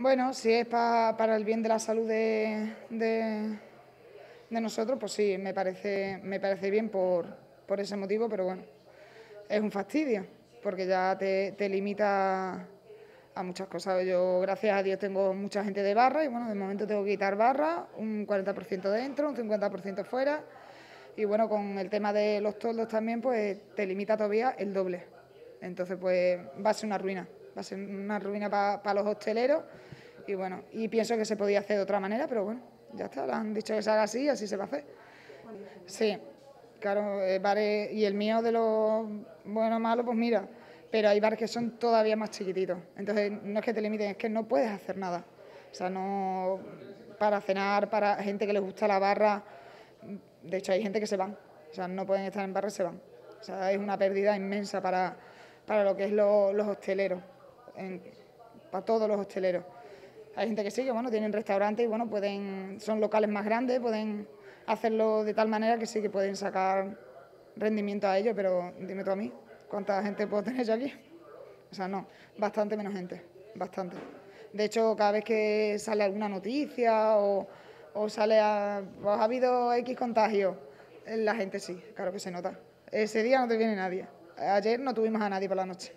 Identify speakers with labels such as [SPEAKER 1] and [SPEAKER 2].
[SPEAKER 1] Bueno, si es para el bien de la salud de, de, nosotros, pues sí, me parece, me parece bien por, por, ese motivo, pero bueno, es un fastidio, porque ya te, te limita a muchas cosas. Yo, gracias a Dios, tengo mucha gente de barra y bueno, de momento tengo que quitar barra, un 40% dentro, un 50% fuera. Y bueno, con el tema de los toldos también, pues te limita todavía el doble. Entonces, pues va a ser una ruina, va a ser una ruina para los hosteleros. Y bueno, y pienso que se podía hacer de otra manera, pero bueno, ya está, han dicho que se haga así y así se va a hacer. Sí, claro, eh, y el mío de los bueno malo, pues mira, pero hay bares que son todavía más chiquititos. Entonces, no es que te limiten, es que no puedes hacer nada. O sea, no para cenar, para gente que les gusta la barra. De hecho, hay gente que se van. O sea, no pueden estar en barra se van. O sea, es una pérdida inmensa para, para lo que es los hosteleros, para todos los hosteleros. Hay gente que sí, que bueno, tienen restaurantes y bueno, pueden, son locales más grandes, pueden hacerlo de tal manera que sí que pueden sacar rendimiento a ellos, pero dime tú a mí, ¿Cuánta gente puedo tener yo aquí? O sea, no, bastante menos gente, bastante. De hecho, cada vez que sale alguna noticia o, sale a, pues, ha habido X contagio, la gente sí, claro que se nota. Ese día no te viene nadie. Ayer no tuvimos a nadie por la noche.